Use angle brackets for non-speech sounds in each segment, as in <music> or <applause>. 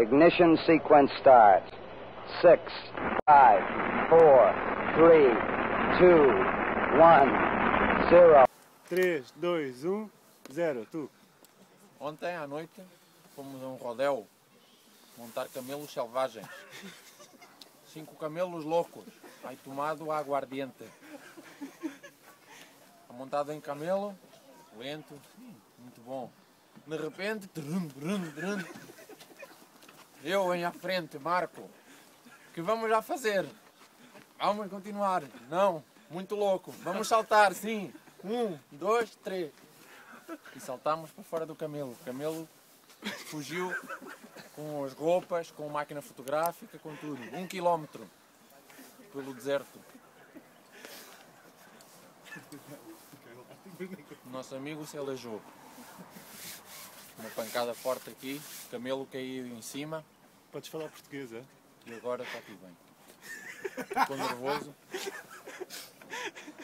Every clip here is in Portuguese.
Ignition sequence starts. Six, five, four, three, two, one, zero. 3, 2, 1, 0. Tu. Ontem à noite fomos a um rodel montar camelos selvagens. Cinco camelos loucos, aí tomado aguardiente. Montado em camelo, lento, muito bom. De repente, trum, trum, trum, eu em à frente, Marco, o que vamos já fazer? Vamos continuar. Não, muito louco. Vamos saltar, sim. Um, dois, três. E saltámos para fora do camelo. O camelo fugiu com as roupas, com máquina fotográfica, com tudo. Um quilómetro pelo deserto. Nosso amigo se aleijou. Uma pancada forte aqui, camelo caiu em cima Podes falar português, é? e agora está tudo bem. Ficou nervoso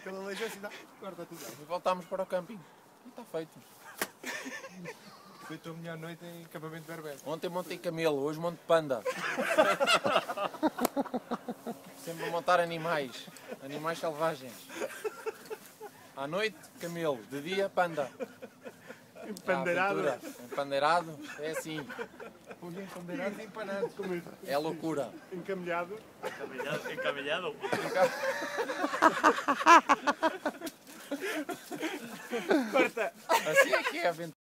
Ele aleijou assim, agora está tudo bem. e voltámos para o camping. E está feito. Foi a tua melhor noite em acampamento berber. Ontem montei camelo, hoje monto panda. Sempre a montar animais, animais selvagens. À noite, camelo, de dia, panda. Empandeirado. Empandeirado, é assim, Punha empandeirados e empanados. é loucura. Encamelhado. Encaminhado. <laughs> Corta. Assim é que é a aventura.